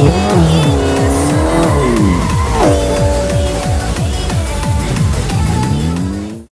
Yeah.